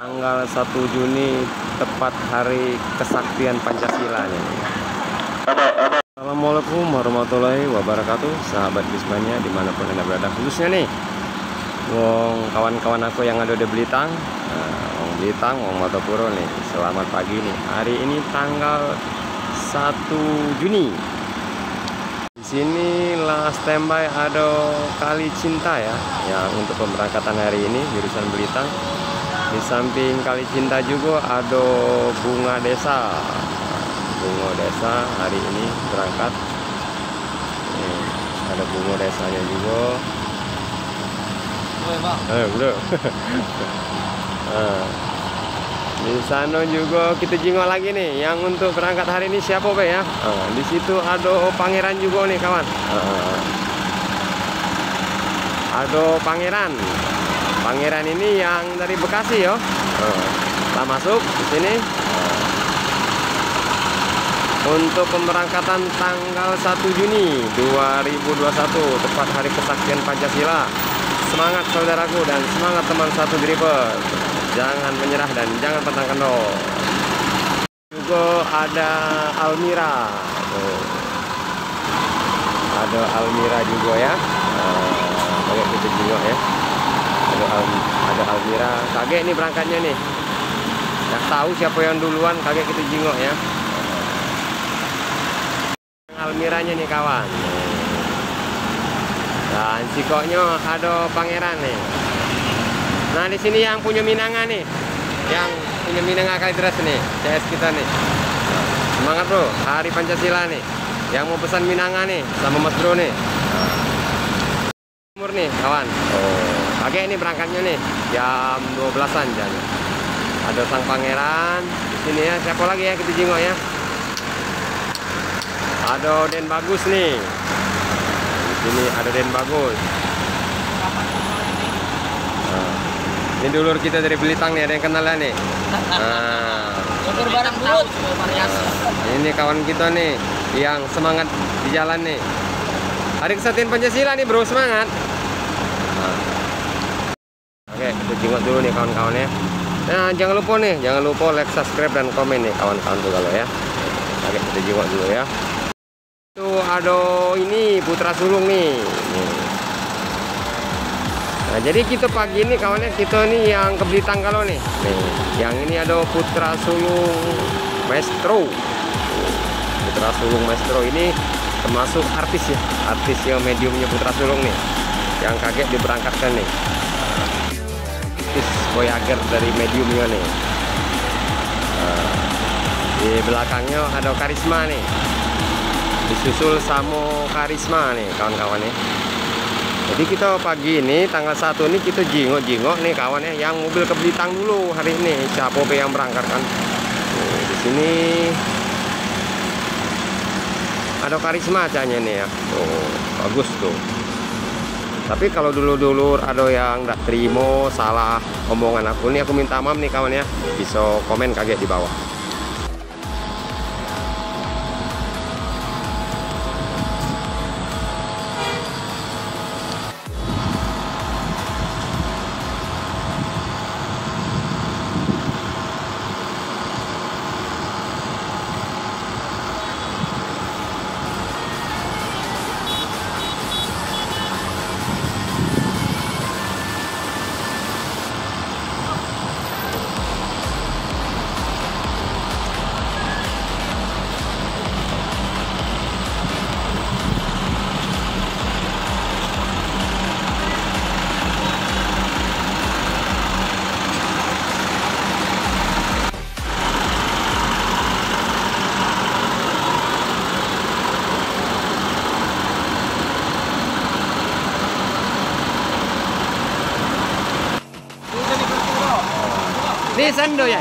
Tanggal 1 Juni tepat hari kesaktian Pancasila nih. Assalamualaikum warahmatullahi wabarakatuh. Sahabat Bismania di mana pun anda berada Khususnya nih Wong kawan-kawan aku yang ada di Belitang. Nah, Wong Belitang, Wong Motopuro nih. Selamat pagi nih. Hari ini tanggal 1 Juni. Di sini lah standby ada kali cinta ya, yang untuk pemberangkatan hari ini jurusan Belitang. Di samping kali cinta juga ada bunga desa, bunga desa hari ini berangkat. Nih, ada bunga desanya juga. Eh, bro. Nah, di sana juga kita jingok lagi nih yang untuk berangkat hari ini siapa be ya uh, di situ ada pangeran juga nih kawan ada pangeran pangeran ini yang dari Bekasi yo. Uh, kita masuk di sini. Untuk pemberangkatan tanggal 1 Juni 2021 tepat hari kesaktian Pancasila. Semangat saudaraku dan semangat teman satu driver jangan menyerah dan jangan pantang kendor. Juga ada Almira. Tuh. ada Almira juga ya. Uh, kita juga ya Almira kaget nih berangkatnya nih. Nggak tahu siapa yang duluan kaget kita jingok ya. Almiranya nih kawan. Dan sikoknya ada pangeran nih. Nah di sini yang punya Minanga nih, yang punya Minanga kali terus nih, CS kita nih. Semangat bro, Hari Pancasila nih. Yang mau pesan Minanga nih, sama Mas Bro nih. Umur nih kawan. Oh, oke ini berangkatnya nih, jam 12-an jam. Ada sang pangeran di sini ya. Siapa lagi ya kita jingok ya? Ada Den Bagus nih. Di sini ada Den Bagus. Ini dulur kita dari Belitang nih, ada yang kenal ya nih. Nah, ini kawan kita nih yang semangat di jalan nih. Hari kesatuan Pancasila nih bro, semangat. Oke, kita jenguk dulu nih kawan-kawan ya. Nah, jangan lupa nih, jangan lupa like, subscribe, dan komen nih kawan-kawan tuh kalau ya. Oke, kita jenguk dulu ya. Tuh, ada ini Putra Sulung nih. Nah, jadi kita pagi ini kawannya kita nih yang ke Belitang kalau nih. Nih, yang ini ada Putra Sulung Maestro. Putra Sulung Maestro ini termasuk artis ya, artis yang mediumnya Putra Sulung nih. Yang kaget diberangkatkan nih. Artis Voyager dari mediumnya nih. Nah, di belakangnya ada Karisma nih. Disusul sama Karisma nih kawan-kawan nih. Jadi kita pagi ini tanggal 1 ini kita jingok-jingok nih kawan ya yang mobil ke Belitang dulu hari ini siapa yang berangkat kan. Di sini ada karisma acanya nih ya. Tuh, bagus tuh. Tapi kalau dulu-dulu ada yang nggak terima salah omongan aku nih aku minta maaf nih kawan ya. Bisa komen kaget di bawah. Ini Sando ya.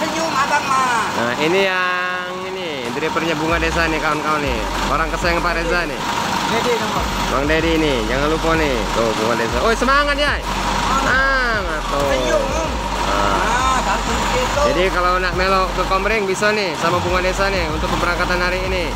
Senyum abang mah. Nah ini yang ini drivernya bunga desa nih kawan-kawan nih. Orang kesayang Pak Reza nih. Jadi nomor. Bang Dedi nih, jangan lupa nih. Tuh bunga desa. Oh semangat ya. Semangat tuh. Senyum. Nah, Ah, gitu. jadi kalau nak melok ke Komering bisa nih sama bunga desa nih untuk keberangkatan hari ini.